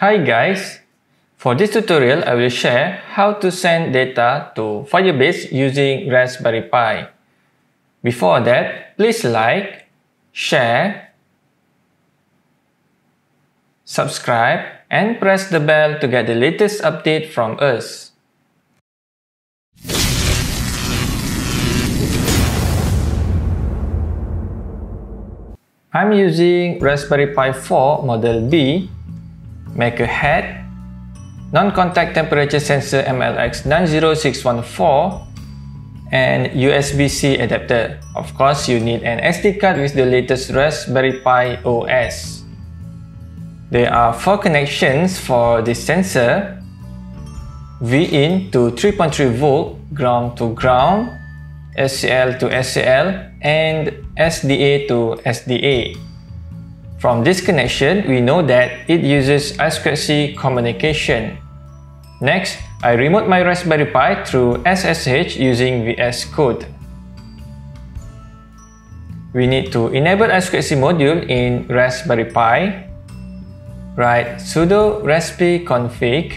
Hi guys! For this tutorial, I will share how to send data to Firebase using Raspberry Pi. Before that, please like, share, subscribe, and press the bell to get the latest update from us. I'm using Raspberry Pi 4 Model B Maker pHAT, non-contact temperature sensor MLX90614, and USB-C adapter. Of course, you need an SD card with the latest Raspberry Pi OS. There are four connections for this sensor. V-in to 3.3 volt, ground to ground, SCL to SCL, and SDA to SDA. From this connection, we know that it uses I2C communication. Next, I remote my Raspberry Pi through SSH using VS Code. We need to enable I2C module in Raspberry Pi. Write sudo raspi config.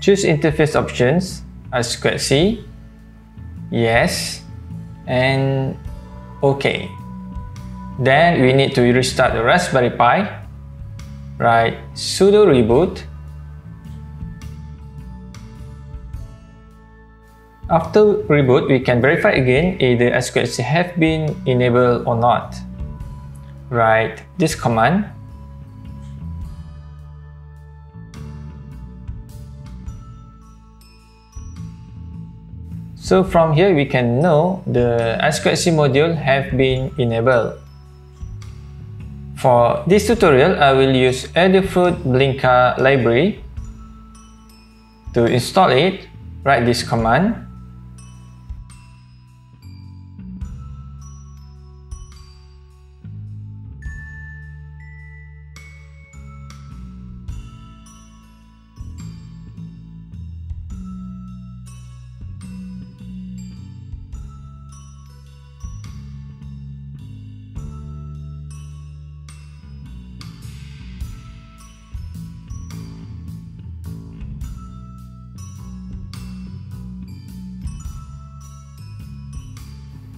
Choose interface options, I2C, yes, and OK. Then we need to restart the Raspberry Pi. Write sudo reboot. After reboot, we can verify again if the I2C have been enabled or not. Write this command. So from here, we can know the I2C module have been enabled. For this tutorial, I will use Adafruit Blinka library. To install it, write this command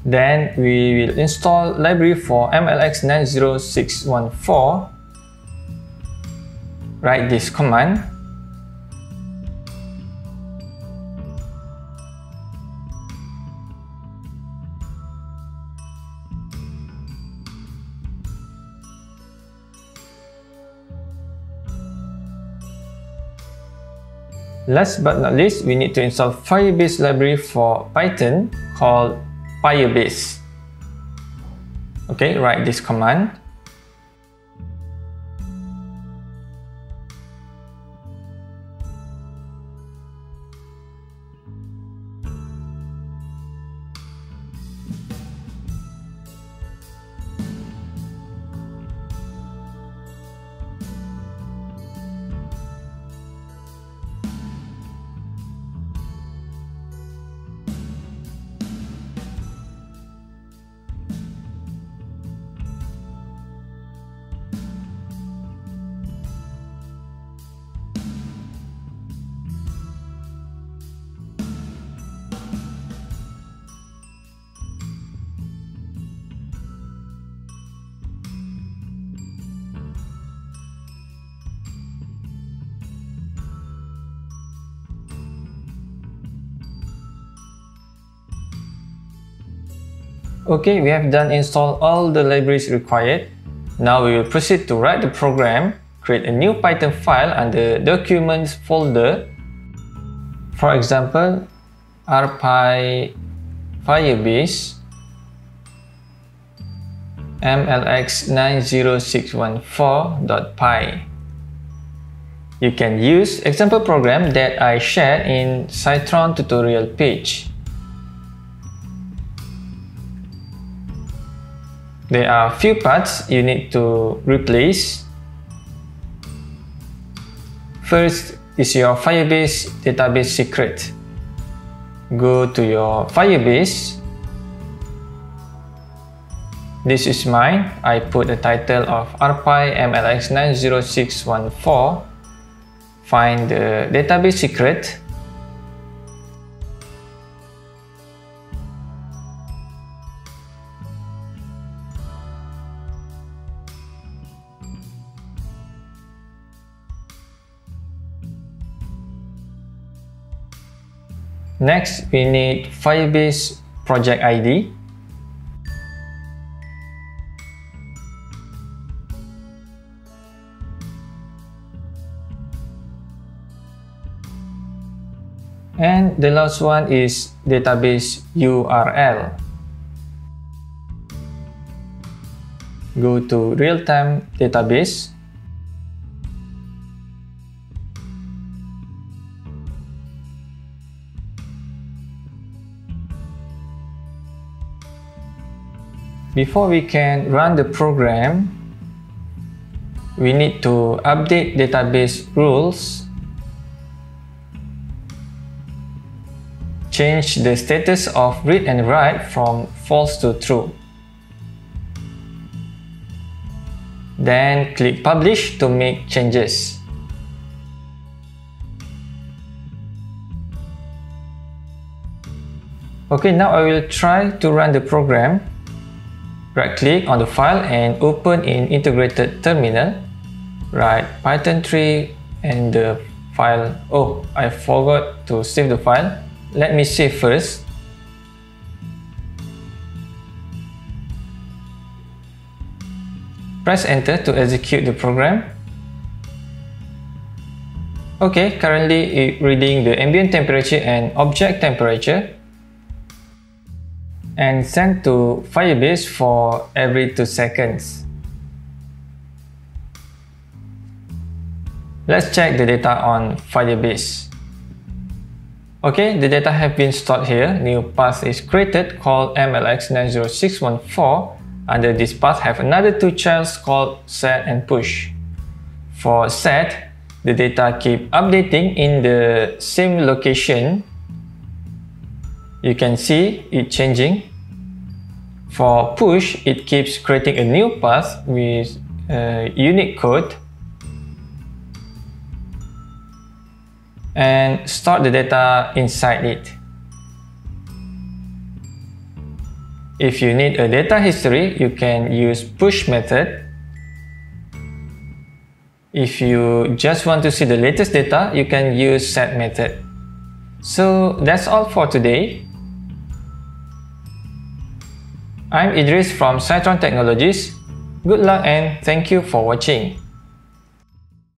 Then we will install library for MLX90614. Write this command. Last but not least, we need to install Firebase library for Python called Firebase. Okay, write this command. Okay, we have done install all the libraries required. Now we will proceed to write the program, create a new Python file under Documents folder. For example, rpy firebase mlx90614.py. You can use example program that I shared in Cytron tutorial page. There are few parts you need to replace. First is your Firebase database secret. Go to your Firebase. This is mine. I put the title of RPi MLX90614. Find the database secret Next, we need Firebase project ID. And the last one is database URL. Go to real-time database Before we can run the program, we need to update database rules, change the status of read and write from false to true. Then click publish to make changes. Okay, now I will try to run the program. Right click on the file and open in integrated terminal. Write Python 3 and the file. Oh, I forgot to save the file. Let me save first. Press enter to execute the program. Okay, currently reading the ambient temperature and object temperature and send to Firebase for every 2 seconds. Let's check the data on Firebase. Okay, the data have been stored here. New path is created called MLX90614. Under this path have another two childs called set and push. For set, the data keep updating in the same location. You can see it changing for push, it keeps creating a new path with a unique code and store the data inside it. If you need a data history, you can use push method. If you just want to see the latest data, you can use set method. So that's all for today. I'm Idris from Cytron Technologies. Good luck and thank you for watching.